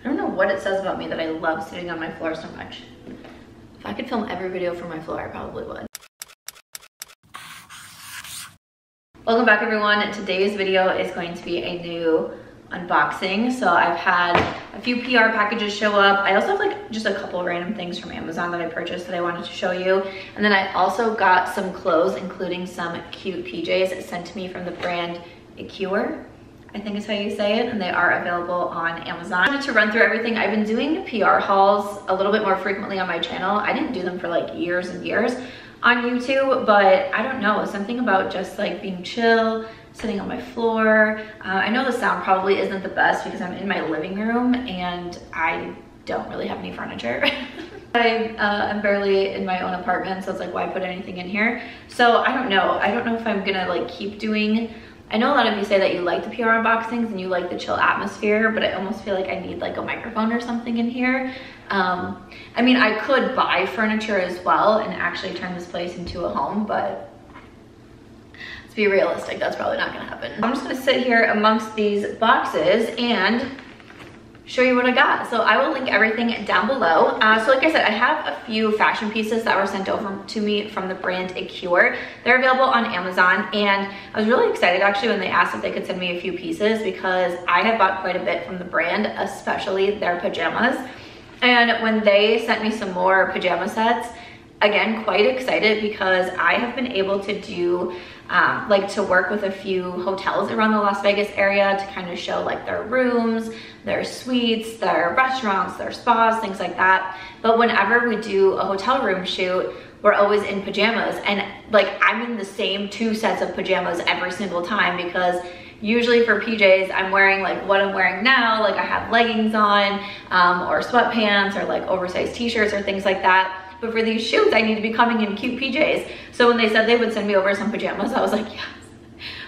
I don't know what it says about me that I love sitting on my floor so much. If I could film every video from my floor, I probably would. Welcome back everyone. Today's video is going to be a new unboxing. So I've had a few PR packages show up. I also have like just a couple random things from Amazon that I purchased that I wanted to show you. And then I also got some clothes, including some cute PJs sent to me from the brand Ekouaer. I think is how you say it, and they are available on Amazon. I wanted to run through everything. I've been doing PR hauls a little bit more frequently on my channel. I didn't do them for like years and years on YouTube, but I don't know, something about just like being chill, sitting on my floor. Uh, I know the sound probably isn't the best because I'm in my living room and I don't really have any furniture. I uh, am barely in my own apartment, so it's like, why put anything in here? So I don't know. I don't know if I'm gonna like keep doing I know a lot of you say that you like the PR unboxings and you like the chill atmosphere, but I almost feel like I need like a microphone or something in here. Um, I mean, I could buy furniture as well and actually turn this place into a home, but let's be realistic, that's probably not gonna happen. I'm just gonna sit here amongst these boxes and show you what I got. So I will link everything down below. Uh, so like I said, I have a few fashion pieces that were sent over to me from the brand Ekouaer. They're available on Amazon and I was really excited actually when they asked if they could send me a few pieces because I have bought quite a bit from the brand, especially their pajamas. And when they sent me some more pajama sets, again, quite excited because I have been able to do um, like to work with a few hotels around the Las Vegas area to kind of show like their rooms, their suites, their restaurants, their spas, things like that. But whenever we do a hotel room shoot, we're always in pajamas and like I'm in the same two sets of pajamas every single time because usually for PJs, I'm wearing like what I'm wearing now, like I have leggings on um, or sweatpants or like oversized t-shirts or things like that. But for these shoots, I need to be coming in cute PJs. So when they said they would send me over some pajamas, I was like, yes,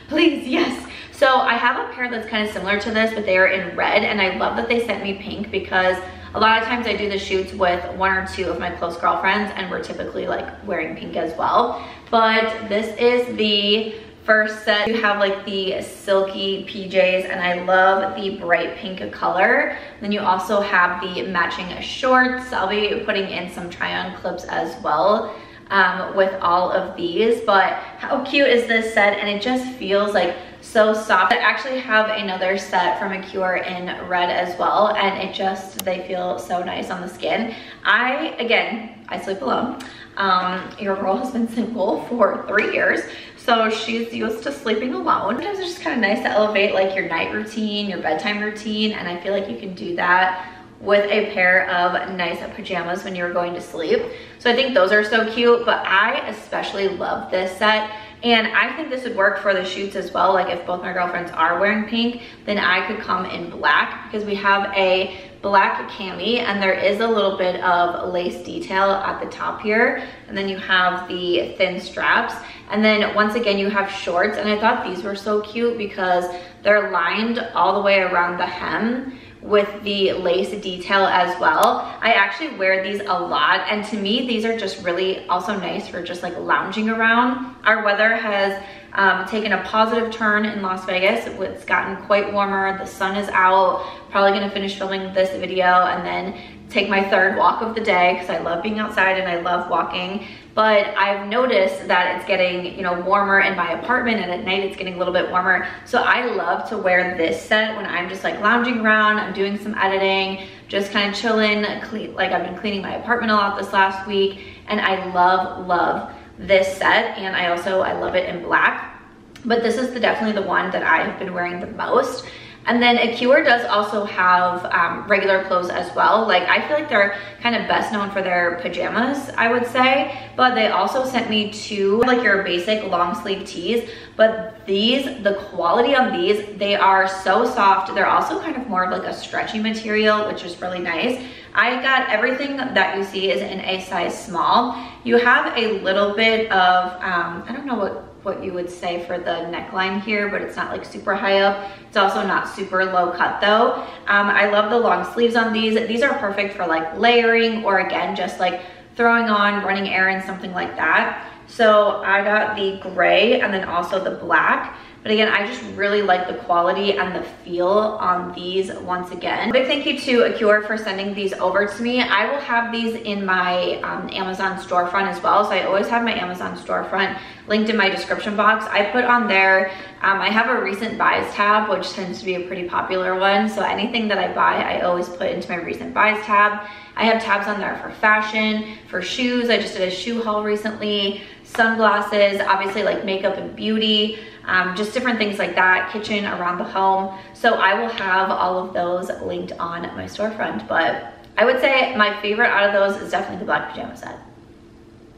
please, yes. So I have a pair that's kind of similar to this, but they are in red. And I love that they sent me pink because a lot of times I do the shoots with one or two of my close girlfriends and we're typically like wearing pink as well. But this is the first set you have like the silky PJs and I love the bright pink color. Then you also have the matching shorts. I'll be putting in some try on clips as well um, with all of these, but how cute is this set? And it just feels like so soft. I actually have another set from Ekouaer in red as well, and it just, they feel so nice on the skin. I, again, I sleep alone. Um, your girl has been single for three years, so she's used to sleeping alone. Sometimes it's just kind of nice to elevate like your night routine, your bedtime routine, and I feel like you can do that with a pair of nice pajamas when you're going to sleep. So I think those are so cute, but I especially love this set. And I think this would work for the shoots as well. Like if both my girlfriends are wearing pink, then I could come in black because we have a black cami and there is a little bit of lace detail at the top here. And then you have the thin straps. And then once again, you have shorts. And I thought these were so cute because they're lined all the way around the hem with the lace detail as well. I actually wear these a lot and to me these are just really also nice for just like lounging around. Our weather has um, taken a positive turn in Las Vegas. It's gotten quite warmer. The sun is out. Probably gonna finish filming this video and then take my third walk of the day because I love being outside and I love walking. But I've noticed that it's getting, you know, warmer in my apartment and at night it's getting a little bit warmer. So I love to wear this set when I'm just like lounging around, I'm doing some editing, just kind of chilling, clean, like I've been cleaning my apartment a lot this last week. And I love, love this set. And I also, I love it in black. But this is the, definitely the one that I have been wearing the most. And then Ekouaer does also have um, regular clothes as well. Like I feel like they're kind of best known for their pajamas, I would say. But they also sent me two like your basic long sleeve tees. But these, the quality on these, they are so soft. They're also kind of more of like a stretchy material, which is really nice. I got everything that you see is in a size small. You have a little bit of, um, I don't know what what you would say for the neckline here, but it's not like super high up. It's also not super low cut though. Um, I love the long sleeves on these. These are perfect for like layering or again, just like throwing on, running errands, something like that. So I got the gray and then also the black. But again, I just really like the quality and the feel on these once again. Big thank you to Ekouaer for sending these over to me. I will have these in my um, Amazon storefront as well. So I always have my Amazon storefront linked in my description box. I put on there, um, I have a recent buys tab, which tends to be a pretty popular one. So anything that I buy, I always put into my recent buys tab. I have tabs on there for fashion, for shoes. I just did a shoe haul recently, sunglasses, obviously like makeup and beauty, um, just different things like that, kitchen, around the home. So I will have all of those linked on my storefront. But I would say my favorite out of those is definitely the black pajama set.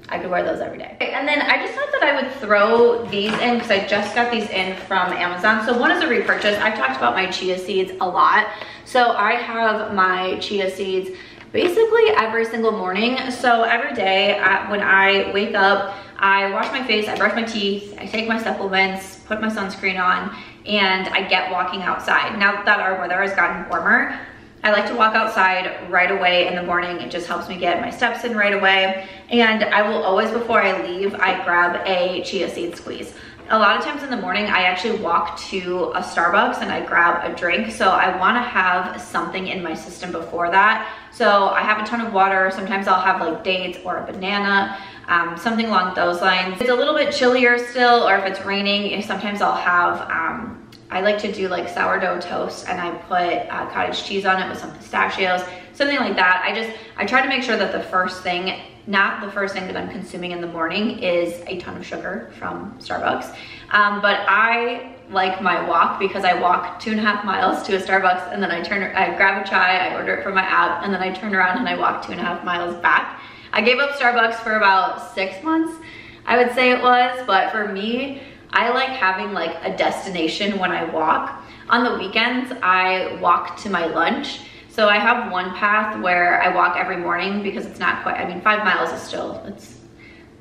I could wear those every day. And then I just thought that I would throw these in because I just got these in from Amazon. So one is a repurchase. I've talked about my chia seeds a lot. So I have my chia seeds basically every single morning. So every day I, when I wake up, I wash my face, I brush my teeth, I take my supplements, put my sunscreen on, and I get walking outside. Now that our weather has gotten warmer, I like to walk outside right away in the morning. It just helps me get my steps in right away. And I will always, before I leave, I grab a chia seed squeeze. A lot of times in the morning, I actually walk to a Starbucks and I grab a drink. So I wanna have something in my system before that. So I have a ton of water. Sometimes I'll have like dates or a banana um, something along those lines. It's a little bit chillier still, or if it's raining, sometimes I'll have, um, I like to do like sourdough toast and I put uh, cottage cheese on it with some pistachios, something like that. I just, I try to make sure that the first thing, not the first thing that I'm consuming in the morning is a ton of sugar from Starbucks. Um, but I like my walk because I walk two and a half miles to a Starbucks and then I turn, I grab a chai, I order it from my app, and then I turn around and I walk two and a half miles back. I gave up Starbucks for about six months, I would say it was, but for me, I like having like a destination when I walk. On the weekends, I walk to my lunch. So I have one path where I walk every morning because it's not quite, I mean, five miles is still, it's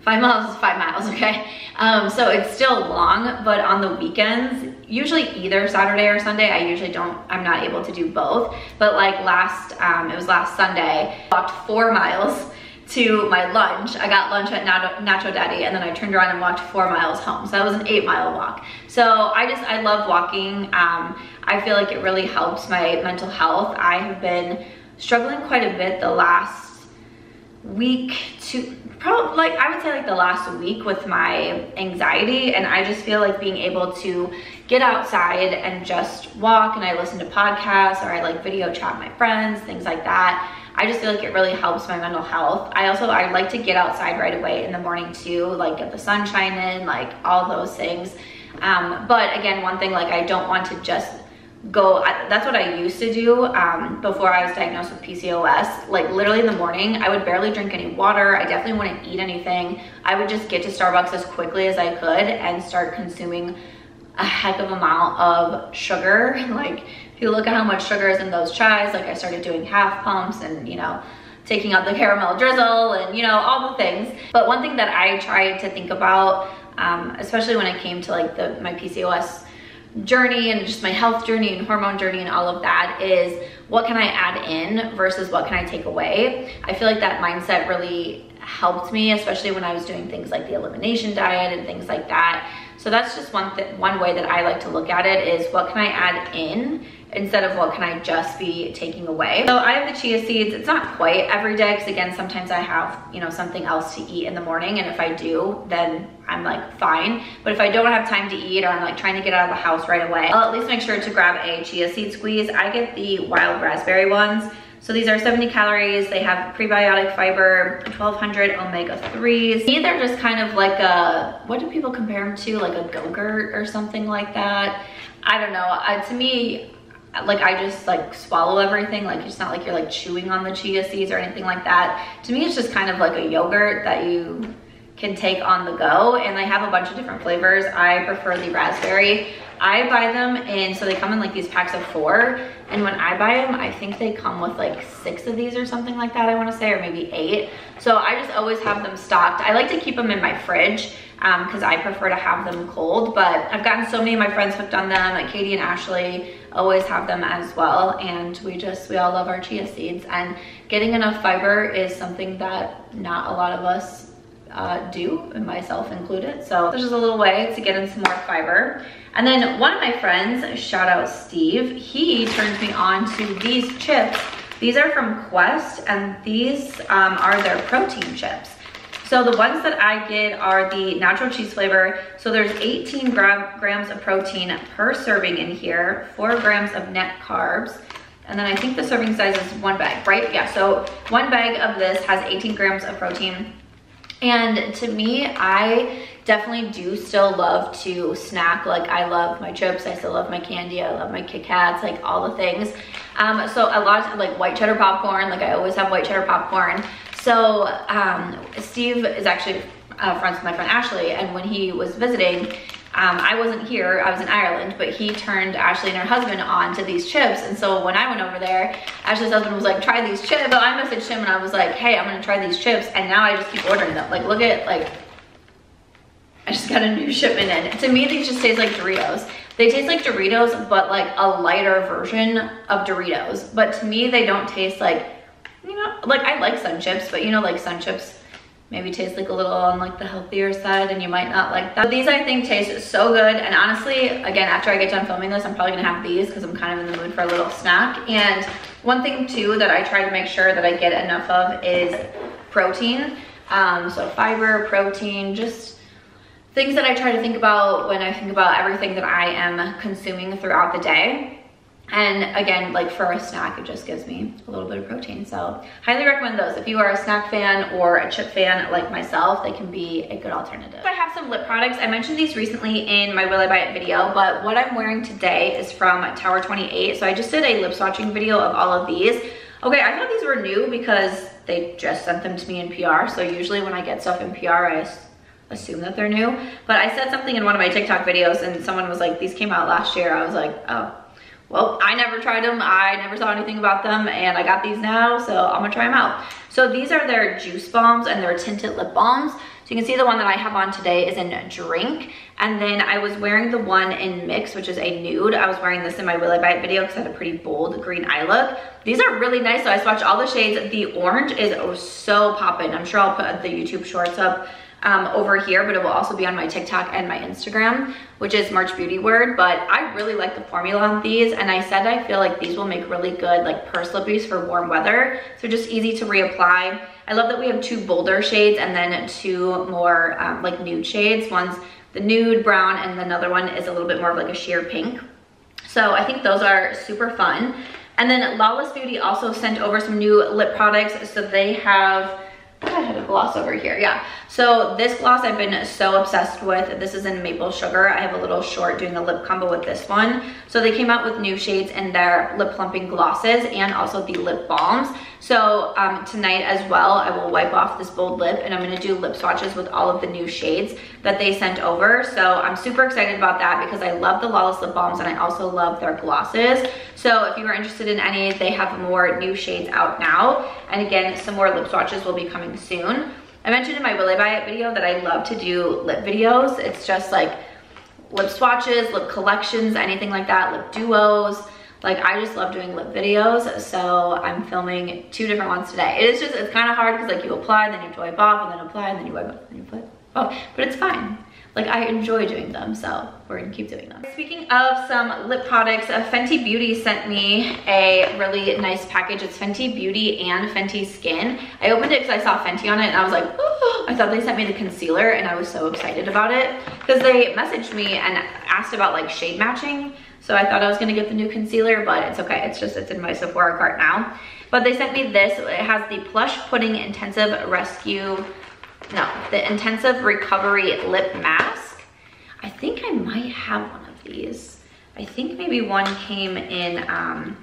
five miles is five miles, okay? Um, so it's still long, but on the weekends, usually either Saturday or Sunday, I usually don't, I'm not able to do both. But like last, um, it was last Sunday, walked four miles to my lunch. I got lunch at Nacho Daddy and then I turned around and walked four miles home. So that was an eight mile walk. So I just, I love walking. Um, I feel like it really helps my mental health. I have been struggling quite a bit the last week to probably like I would say like the last week with my anxiety and I just feel like being able to get outside and just walk and I listen to podcasts or I like video chat my friends, things like that I just feel like it really helps my mental health. I also, I like to get outside right away in the morning too, like get the sunshine in, like all those things. Um, but again, one thing, like I don't want to just go, that's what I used to do um, before I was diagnosed with PCOS. Like literally in the morning, I would barely drink any water. I definitely wouldn't eat anything. I would just get to Starbucks as quickly as I could and start consuming a heck of amount of sugar. Like if you look at how much sugar is in those chais, like I started doing half pumps and, you know, taking out the caramel drizzle and, you know, all the things. But one thing that I tried to think about, um, especially when it came to like the my PCOS journey and just my health journey and hormone journey and all of that is what can I add in versus what can I take away? I feel like that mindset really helped me, especially when I was doing things like the elimination diet and things like that. So that's just one, one way that I like to look at it is what can I add in instead of what can I just be taking away. So I have the chia seeds. It's not quite every day because again, sometimes I have, you know, something else to eat in the morning. And if I do, then I'm like fine. But if I don't have time to eat or I'm like trying to get out of the house right away, I'll at least make sure to grab a chia seed squeeze. I get the wild raspberry ones. So these are 70 calories. They have prebiotic fiber, 1200 omega-3s. Me, they're just kind of like a, what do people compare them to? Like a Go-Gurt or something like that. I don't know. Uh, to me, like I just like swallow everything. Like it's not like you're like chewing on the chia seeds or anything like that. To me, it's just kind of like a yogurt that you can take on the go. And they have a bunch of different flavors. I prefer the raspberry. I buy them and so they come in like these packs of four. And when I buy them, I think they come with like six of these or something like that, I wanna say, or maybe eight. So I just always have them stocked. I like to keep them in my fridge because um, I prefer to have them cold, but I've gotten so many of my friends hooked on them, like Katie and Ashley always have them as well. And we just, we all love our chia seeds and getting enough fiber is something that not a lot of us uh, do, and myself included. So this is a little way to get in some more fiber. And then one of my friends, shout out Steve, he turns me on to these chips. These are from Quest, and these um, are their protein chips. So the ones that I get are the natural cheese flavor. So there's 18 gram, grams of protein per serving in here, four grams of net carbs. And then I think the serving size is one bag, right? Yeah, so one bag of this has 18 grams of protein. And to me, I definitely do still love to snack. Like I love my chips, I still love my candy, I love my Kit Kats, like all the things. Um, so a lot of like white cheddar popcorn, like I always have white cheddar popcorn. So um, Steve is actually uh, friends with my friend Ashley, and when he was visiting, um, I wasn't here, I was in Ireland, but he turned Ashley and her husband on to these chips. And so when I went over there, Ashley's husband was like, try these chips. But I messaged him and I was like, hey, I'm gonna try these chips. And now I just keep ordering them. Like, look at, like, I just got a new shipment in. To me, these just taste like Doritos. They taste like Doritos, but like a lighter version of Doritos. But to me, they don't taste like you know, like I like sun chips, but you know, like sun chips maybe taste like a little on like the healthier side and you might not like that. These I think taste so good. And honestly, again, after I get done filming this, I'm probably gonna have these because I'm kind of in the mood for a little snack. And one thing too that I try to make sure that I get enough of is protein. Um, so fiber, protein, just things that I try to think about when I think about everything that I am consuming throughout the day. And again, like for a snack, it just gives me a little bit of protein. So highly recommend those. If you are a snack fan or a chip fan like myself, they can be a good alternative. I have some lip products. I mentioned these recently in my Will I Buy It video, but what I'm wearing today is from Tower 28. So I just did a lip swatching video of all of these. Okay, I thought these were new because they just sent them to me in PR. So usually when I get stuff in PR, I assume that they're new. But I said something in one of my TikTok videos and someone was like, these came out last year. I was like, oh, well, I never tried them. I never saw anything about them and I got these now, so I'm gonna try them out. So these are their juice balms and their tinted lip balms. So you can see the one that I have on today is in Drink. And then I was wearing the one in Mix, which is a nude. I was wearing this in my Will Bite video because I had a pretty bold green eye look. These are really nice, so I swatched all the shades. The orange is so poppin'. I'm sure I'll put the YouTube shorts up um, over here, but it will also be on my TikTok and my Instagram, which is March Beauty Word. But I really like the formula on these. And I said I feel like these will make really good like purse lippies for warm weather. So just easy to reapply. I love that we have two bolder shades and then two more um, like nude shades. One's the nude brown and another one is a little bit more of like a sheer pink. So I think those are super fun. And then Lawless Beauty also sent over some new lip products. So they have I had a gloss over here, yeah. So this gloss I've been so obsessed with. This is in Maple Sugar. I have a little short doing the lip combo with this one. So they came out with new shades in their lip plumping glosses and also the lip balms. So um, tonight as well, I will wipe off this bold lip and I'm gonna do lip swatches with all of the new shades that they sent over. So I'm super excited about that because I love the Lawless lip balms and I also love their glosses. So if you are interested in any, they have more new shades out now. And again, some more lip swatches will be coming soon. I mentioned in my Will I Buy It video that I love to do lip videos. It's just like lip swatches, lip collections, anything like that, lip duos. Like I just love doing lip videos. So I'm filming two different ones today. It is just, it's kind of hard because like you apply, then you have to wipe off, and then apply, and then you wipe off, and you put off. But it's fine. Like I enjoy doing them, so we're gonna keep doing them. Speaking of some lip products, uh, Fenty Beauty sent me a really nice package. It's Fenty Beauty and Fenty Skin. I opened it because I saw Fenty on it and I was like, oh, I thought they sent me the concealer and I was so excited about it because they messaged me and asked about like shade matching. So I thought I was gonna get the new concealer, but it's okay. It's just, it's in my Sephora cart now. But they sent me this. It has the Plush Pudding Intensive Rescue, no, the Intensive Recovery Lip Mask. I think I might have one of these. I think maybe one came in um,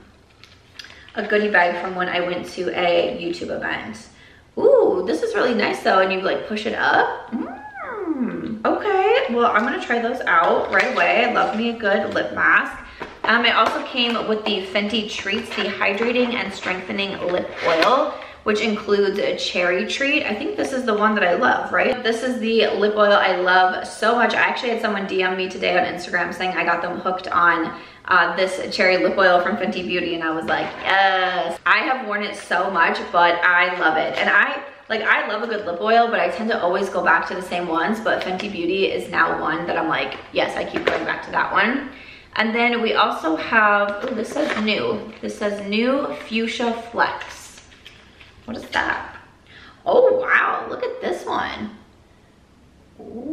a goodie bag from when I went to a YouTube event. Ooh, this is really nice though, and you like push it up. Mm. Okay, well, I'm gonna try those out right away. I love me a good lip mask. Um, it also came with the Fenty Treats, the Hydrating and Strengthening Lip Oil, which includes a cherry treat. I think this is the one that I love, right? This is the lip oil I love so much. I actually had someone DM me today on Instagram saying I got them hooked on uh, this cherry lip oil from Fenty Beauty and I was like, yes. I have worn it so much, but I love it. And I like I love a good lip oil, but I tend to always go back to the same ones, but Fenty Beauty is now one that I'm like, yes, I keep going back to that one. And then we also have, oh, this says new. This says new Fuchsia Flex. What is that? Oh, wow, look at this one. Ooh,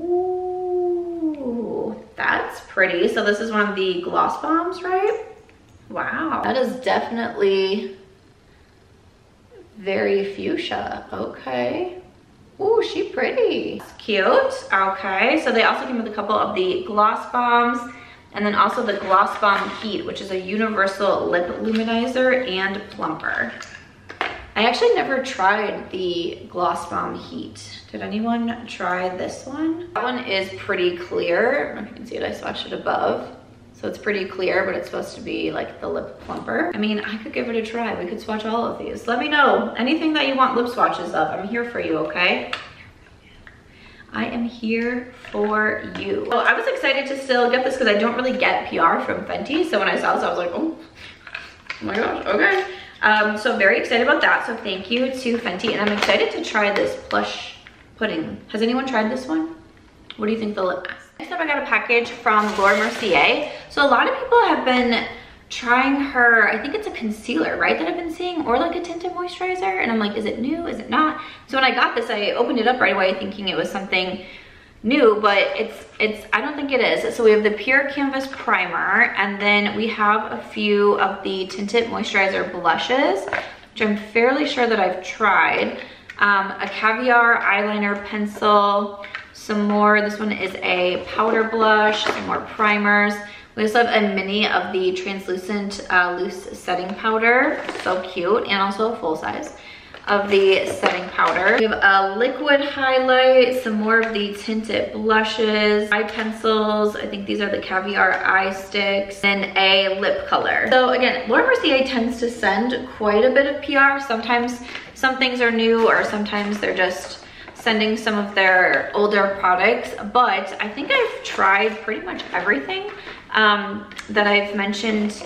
that's pretty. So this is one of the gloss bombs, right? Wow, that is definitely very fuchsia. Okay. Ooh, she pretty. That's cute. Okay, so they also came with a couple of the gloss bombs and then also the Gloss Bomb Heat, which is a universal lip luminizer and plumper. I actually never tried the Gloss Bomb Heat. Did anyone try this one? That one is pretty clear. you can see it, I swatched it above. So it's pretty clear, but it's supposed to be like the lip plumper. I mean, I could give it a try. We could swatch all of these. Let me know anything that you want lip swatches of. I'm here for you, okay? I am here for you. So I was excited to still get this because I don't really get PR from Fenty. So when I saw this, I was like, oh, oh my gosh, okay. Um, so very excited about that. So thank you to Fenty. And I'm excited to try this plush pudding. Has anyone tried this one? What do you think the lip? Next up, I got a package from Laura Mercier. So a lot of people have been trying her, I think it's a concealer, right, that I've been seeing, or like a tinted moisturizer. And I'm like, is it new? Is it not? So when I got this, I opened it up right away thinking it was something new, but it's, it's I don't think it is. So we have the Pure Canvas Primer, and then we have a few of the tinted moisturizer blushes, which I'm fairly sure that I've tried. Um, a caviar eyeliner pencil, some more, this one is a powder blush, some more primers. We also have a mini of the translucent uh, loose setting powder, so cute, and also a full size of the setting powder. We have a liquid highlight, some more of the tinted blushes, eye pencils. I think these are the caviar eye sticks, and a lip color. So again, Laura Mercier tends to send quite a bit of PR. Sometimes some things are new or sometimes they're just sending some of their older products, but I think I've tried pretty much everything um, that I've mentioned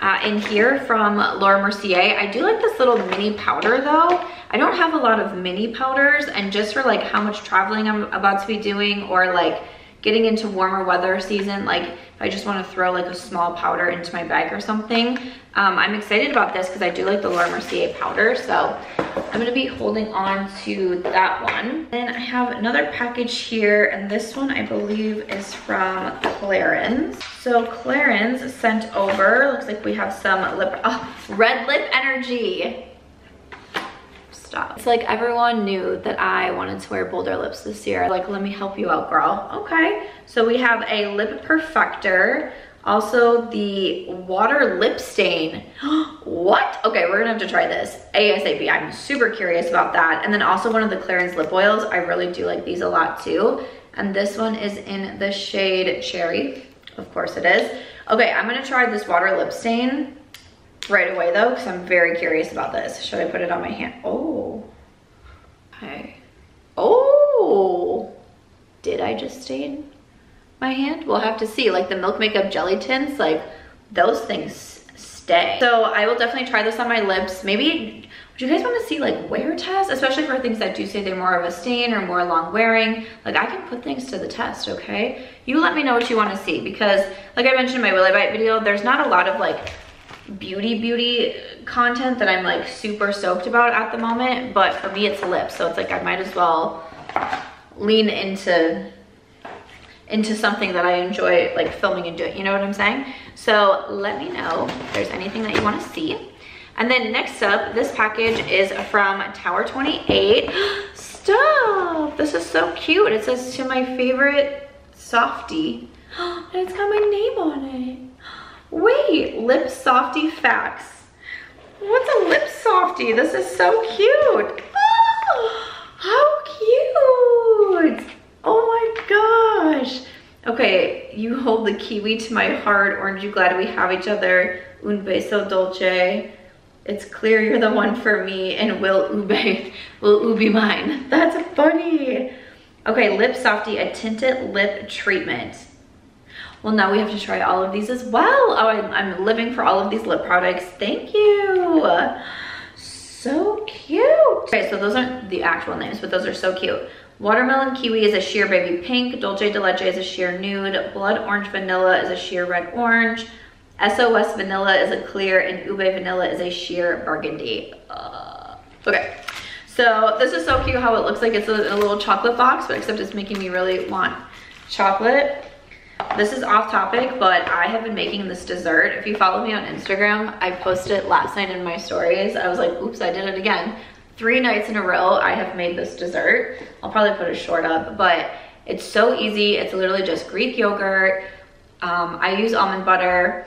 uh, in here from Laura Mercier. I do like this little mini powder though. I don't have a lot of mini powders and just for like how much traveling I'm about to be doing or like getting into warmer weather season, like if I just wanna throw like a small powder into my bag or something, um, I'm excited about this because I do like the Laura Mercier powder. So I'm gonna be holding on to that one. Then I have another package here and this one I believe is from Clarins. So Clarins sent over, looks like we have some lip, oh, red lip energy stop. It's like everyone knew that I wanted to wear bolder lips this year. Like, let me help you out, girl. Okay, so we have a lip perfector. Also the water lip stain. what? Okay, we're gonna have to try this ASAP. I'm super curious about that. And then also one of the Clarins lip oils. I really do like these a lot too. And this one is in the shade Cherry. Of course it is. Okay, I'm gonna try this water lip stain right away though, because I'm very curious about this. Should I put it on my hand? Oh, okay. Oh, did I just stain my hand? We'll have to see. Like the Milk Makeup Jelly Tints, like those things stay. So I will definitely try this on my lips. Maybe, would you guys want to see like wear tests? Especially for things that do say they're more of a stain or more long wearing. Like I can put things to the test, okay? You let me know what you want to see because like I mentioned in my Willy Bite video, there's not a lot of like beauty beauty content that I'm like super stoked about at the moment, but for me it's lips. So it's like I might as well lean into into something that I enjoy like filming and doing, you know what I'm saying? So let me know if there's anything that you wanna see. And then next up, this package is from Tower 28. Stop, this is so cute. It says to my favorite softie. And it's got my name on it. Wait, lip softy facts. What's a lip softy? This is so cute. Oh, how cute. Gosh. Okay, you hold the kiwi to my heart. Orange, you glad we have each other. Un beso dolce. It's clear you're the one for me and will ube, will ube mine. That's funny. Okay, Lip Softy, a tinted lip treatment well, now we have to try all of these as well. Oh, I'm, I'm living for all of these lip products. Thank you. So cute. Okay, so those aren't the actual names, but those are so cute. Watermelon Kiwi is a sheer baby pink. Dulce de Leche is a sheer nude. Blood Orange Vanilla is a sheer red orange. SOS Vanilla is a clear and Ube Vanilla is a sheer burgundy. Uh, okay, so this is so cute how it looks like it's a, a little chocolate box, but except it's making me really want chocolate. This is off topic, but I have been making this dessert. If you follow me on Instagram, I posted last night in my stories. I was like, oops, I did it again. Three nights in a row, I have made this dessert. I'll probably put a short up, but it's so easy. It's literally just Greek yogurt. Um, I use almond butter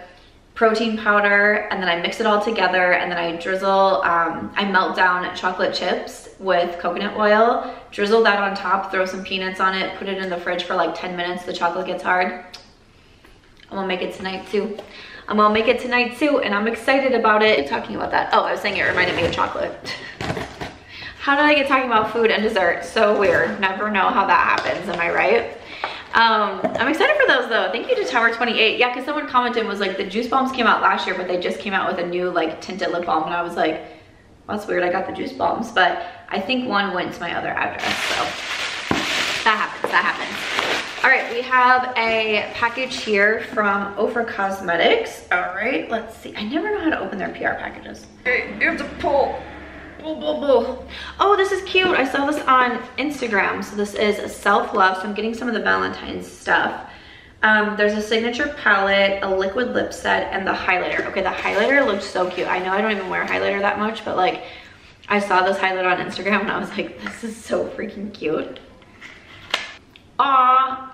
protein powder and then I mix it all together and then I drizzle, um, I melt down chocolate chips with coconut oil, drizzle that on top, throw some peanuts on it, put it in the fridge for like 10 minutes, the chocolate gets hard. I'm gonna make it tonight too. I'm gonna make it tonight too and I'm excited about it. Talking about that, oh, I was saying it reminded me of chocolate. how did I get talking about food and dessert? So weird, never know how that happens, am I right? Um, I'm excited for those though. Thank you to Tower 28. Yeah, because someone commented was like, the Juice Balms came out last year, but they just came out with a new like tinted lip balm. And I was like, well, that's weird. I got the Juice Balms, but I think one went to my other address. So that happens. All right, we have a package here from Ofra Cosmetics. All right, let's see. I never know how to open their PR packages. Okay, here's a pull. Oh, this is cute. I saw this on Instagram. So this is a self-love. So I'm getting some of the Valentine's stuff. Um, there's a signature palette, a liquid lip set, and the highlighter. Okay, the highlighter looks so cute. I know I don't even wear highlighter that much, but like, I saw this highlighter on Instagram and I was like, this is so freaking cute. Aw,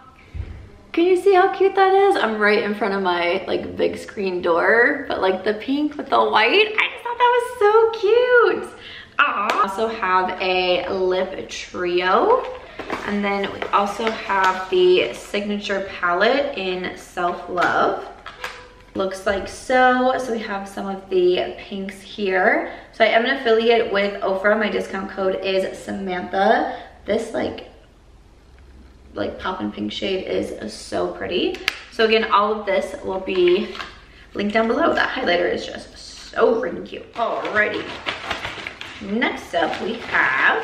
can you see how cute that is? I'm right in front of my like big screen door, but like the pink with the white, I just thought that was so cute. Aww. Also have a lip trio. And then we also have the signature palette in Self Love. Looks like so. So we have some of the pinks here. So I am an affiliate with Ofra. My discount code is Samantha. This like like poppin' pink shade is so pretty. So again, all of this will be linked down below. That highlighter is just so freaking cute. Alrighty. Next up we have,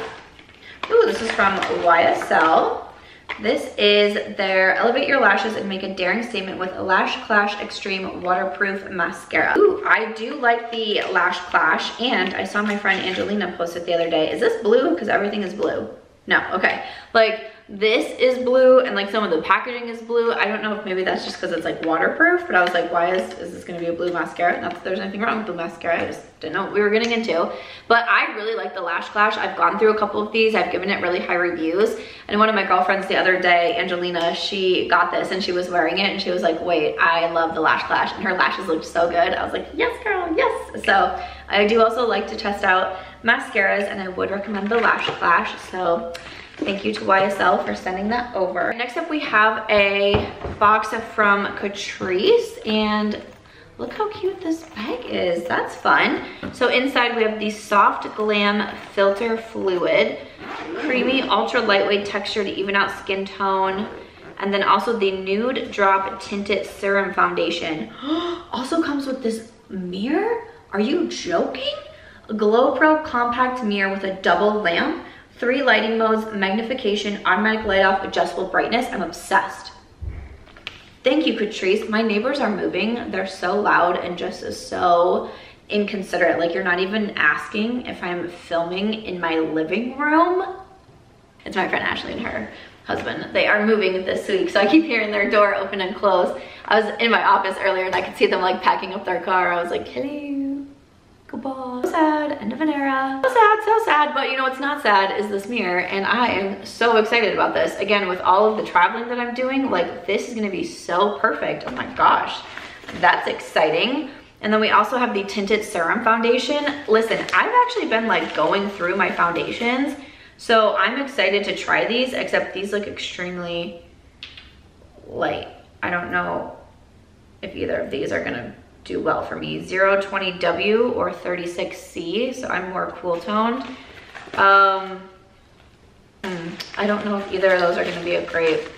ooh, this is from YSL. This is their Elevate Your Lashes and Make a Daring Statement with Lash Clash Extreme Waterproof Mascara. Ooh, I do like the Lash Clash and I saw my friend Angelina post it the other day. Is this blue? Because everything is blue. No, okay. Like, this is blue and like some of the packaging is blue. I don't know if maybe that's just because it's like waterproof, but I was like, why is, is this gonna be a blue mascara? Not that there's anything wrong with blue mascara, I just didn't know what we were getting into. But I really like the Lash Clash. I've gone through a couple of these. I've given it really high reviews. And one of my girlfriends the other day, Angelina, she got this and she was wearing it and she was like, wait, I love the Lash Clash. And her lashes looked so good. I was like, yes, girl, yes. So I do also like to test out mascaras and I would recommend the Lash Clash. So Thank you to YSL for sending that over. Next up, we have a box from Catrice and look how cute this bag is. That's fun. So inside we have the Soft Glam Filter Fluid, creamy, ultra lightweight texture to even out skin tone, and then also the Nude Drop Tinted Serum Foundation. also comes with this mirror? Are you joking? A Glow Pro compact mirror with a double lamp Three lighting modes, magnification, automatic light off, adjustable brightness. I'm obsessed. Thank you, Catrice. My neighbors are moving. They're so loud and just so inconsiderate. Like you're not even asking if I'm filming in my living room. It's my friend Ashley and her husband. They are moving this week, so I keep hearing their door open and close. I was in my office earlier and I could see them like packing up their car. I was like, hello goodbye. So sad, end of an era. So sad, so sad, but you know what's not sad is this mirror and I am so excited about this. Again, with all of the traveling that I'm doing, like this is gonna be so perfect. Oh my gosh, that's exciting. And then we also have the tinted serum foundation. Listen, I've actually been like going through my foundations. So I'm excited to try these, except these look extremely light. I don't know if either of these are gonna do well for me. 020W or 36C, so I'm more cool toned. Um, hmm, I don't know if either of those are gonna be a great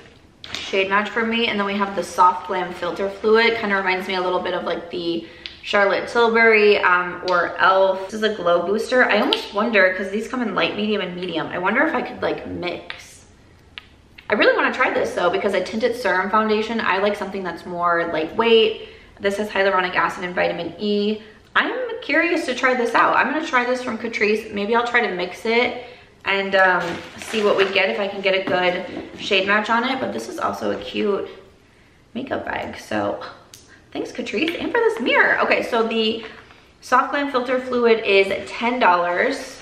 shade match for me. And then we have the Soft Glam Filter Fluid. Kind of reminds me a little bit of like the Charlotte Tilbury um, or e.l.f. This is a glow booster. I almost wonder, because these come in light, medium, and medium. I wonder if I could like mix. I really want to try this though, because a tinted serum foundation. I like something that's more lightweight. This has hyaluronic acid and vitamin E. I'm curious to try this out. I'm gonna try this from Catrice. Maybe I'll try to mix it and um, see what we get, if I can get a good shade match on it. But this is also a cute makeup bag. So thanks Catrice, and for this mirror. Okay, so the Soft Glam Filter Fluid is $10.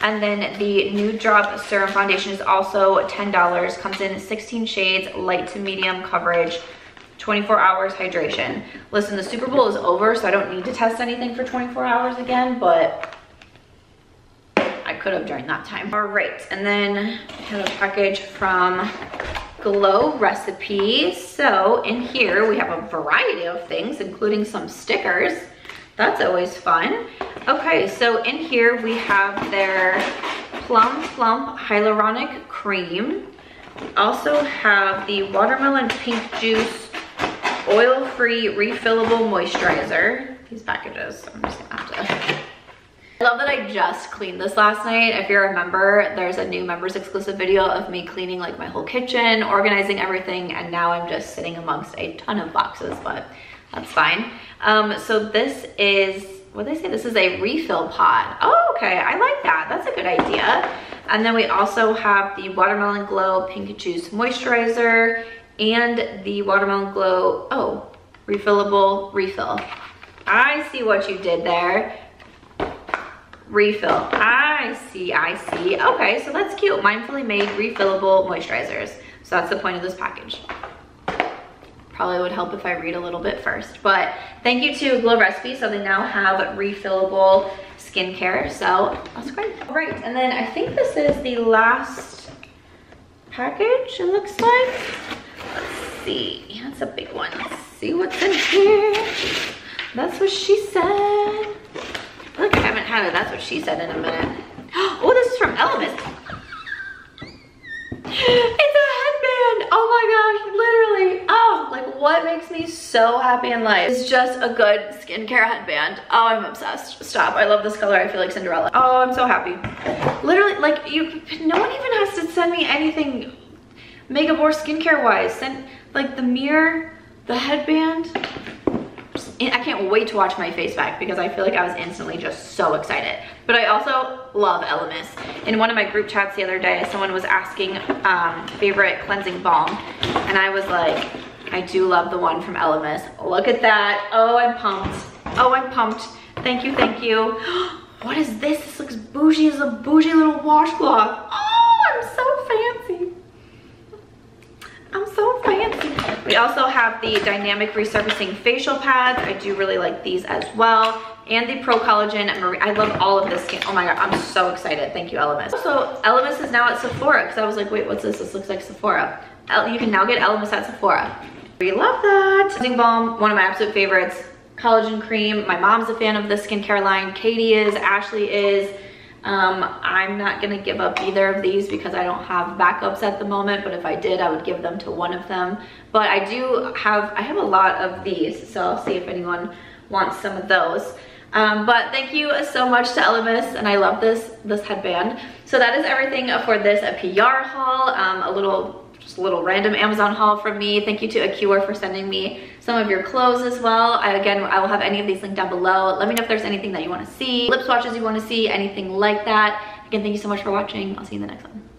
And then the Nude Drop Serum Foundation is also $10. Comes in 16 shades, light to medium coverage, 24 hours hydration. Listen, the Super Bowl is over, so I don't need to test anything for 24 hours again, but I could have during that time. All right, and then I have a package from Glow Recipe. So in here, we have a variety of things, including some stickers. That's always fun. Okay, so in here we have their Plum Plump Hyaluronic Cream. Also have the Watermelon Pink Juice Oil-Free Refillable Moisturizer. These packages, I'm just gonna have to I love that I just cleaned this last night. If you remember, there's a new members exclusive video of me cleaning like my whole kitchen, organizing everything, and now I'm just sitting amongst a ton of boxes, but that's fine. Um, so this is, what did they say? This is a refill pod. Oh, okay, I like that. That's a good idea. And then we also have the Watermelon Glow Pink Juice Moisturizer and the Watermelon Glow, oh, refillable refill. I see what you did there. Refill. I see, I see. Okay, so that's cute. Mindfully made refillable moisturizers. So that's the point of this package probably would help if I read a little bit first. But thank you to Glow Recipe. So they now have refillable skincare. So that's great. All right, and then I think this is the last package, it looks like. Let's see, that's a big one. Let's see what's in here. That's what she said. Look, I haven't had it. That's what she said in a minute. Oh, this is from Elemis. It's a headband. Oh my gosh, literally. Oh, like what makes me so happy in life is just a good skincare headband. Oh, I'm obsessed. Stop. I love this color. I feel like Cinderella. Oh, I'm so happy. Literally, like you, no one even has to send me anything makeup or skincare wise. Send like the mirror, the headband, I can't wait to watch my face back because I feel like I was instantly just so excited. But I also love Elemis. In one of my group chats the other day, someone was asking um, favorite cleansing balm. And I was like, I do love the one from Elemis. Look at that. Oh, I'm pumped. Oh, I'm pumped. Thank you, thank you. what is this? This looks bougie as a bougie little washcloth. Oh, I'm so fancy. I'm so fancy. We also have the Dynamic Resurfacing Facial Pads. I do really like these as well. And the Pro Collagen I love all of this skin. Oh my god, I'm so excited. Thank you, Elemis. So Elemis is now at Sephora because I was like, wait, what's this? This looks like Sephora. You can now get Elemis at Sephora. We love that. Cleansing Balm, one of my absolute favorites. Collagen Cream. My mom's a fan of the skincare line. Katie is, Ashley is. Um, I'm not gonna give up either of these because I don't have backups at the moment, but if I did, I would give them to one of them. But I do have, I have a lot of these, so I'll see if anyone wants some of those. Um, but thank you so much to Elemis, and I love this, this headband. So that is everything for this a PR haul, um, a little just a little random Amazon haul from me. Thank you to Ekouaer for sending me some of your clothes as well. I, again, I will have any of these linked down below. Let me know if there's anything that you wanna see, lip swatches you wanna see, anything like that. Again, thank you so much for watching. I'll see you in the next one.